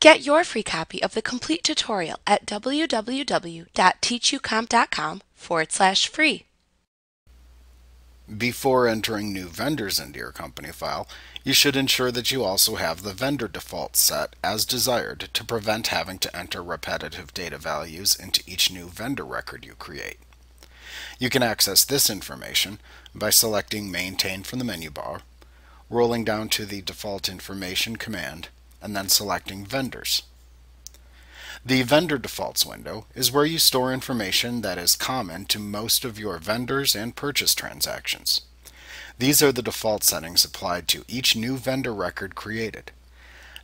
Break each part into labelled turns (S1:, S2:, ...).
S1: Get your free copy of the complete tutorial at www.teachucomp.com forward slash free.
S2: Before entering new vendors into your company file, you should ensure that you also have the vendor default set as desired to prevent having to enter repetitive data values into each new vendor record you create. You can access this information by selecting Maintain from the menu bar, rolling down to the Default Information command, and then selecting Vendors. The Vendor Defaults window is where you store information that is common to most of your vendors and purchase transactions. These are the default settings applied to each new vendor record created.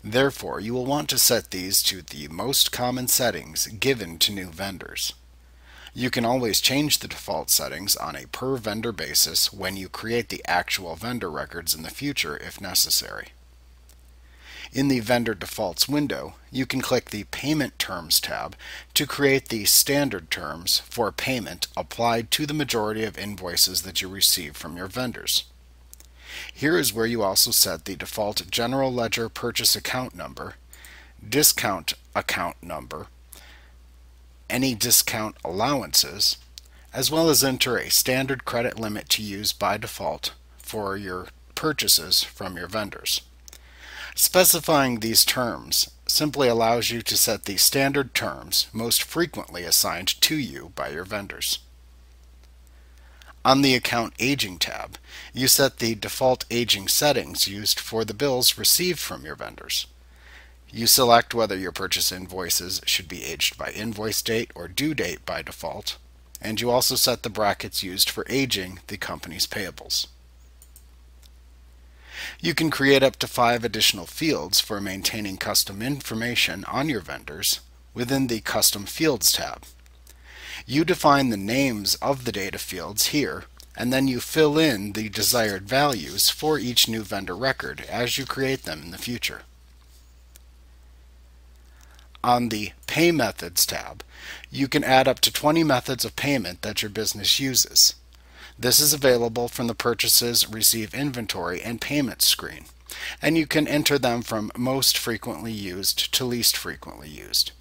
S2: Therefore, you will want to set these to the most common settings given to new vendors. You can always change the default settings on a per vendor basis when you create the actual vendor records in the future if necessary. In the Vendor Defaults window, you can click the Payment Terms tab to create the standard terms for payment applied to the majority of invoices that you receive from your vendors. Here is where you also set the default General Ledger Purchase Account Number, Discount Account Number, any discount allowances, as well as enter a standard credit limit to use by default for your purchases from your vendors. Specifying these terms simply allows you to set the standard terms most frequently assigned to you by your vendors. On the Account Aging tab, you set the default aging settings used for the bills received from your vendors. You select whether your purchase invoices should be aged by invoice date or due date by default, and you also set the brackets used for aging the company's payables. You can create up to five additional fields for maintaining custom information on your vendors within the Custom Fields tab. You define the names of the data fields here, and then you fill in the desired values for each new vendor record as you create them in the future. On the Pay Methods tab, you can add up to 20 methods of payment that your business uses. This is available from the Purchases, Receive Inventory, and Payments screen, and you can enter them from most frequently used to least frequently used.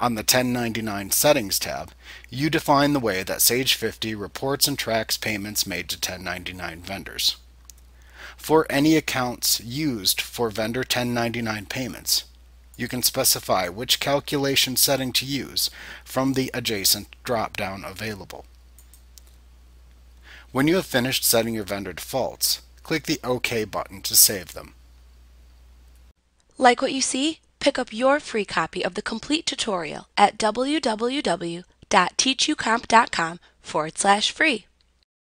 S2: On the 1099 Settings tab, you define the way that Sage 50 reports and tracks payments made to 1099 vendors. For any accounts used for vendor 1099 payments, you can specify which calculation setting to use from the adjacent drop-down available. When you have finished setting your vendor defaults, click the OK button to save them.
S1: Like what you see? Pick up your free copy of the complete tutorial at www.teachucomp.com forward slash free.